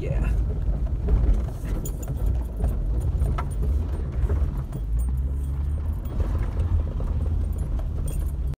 yeah.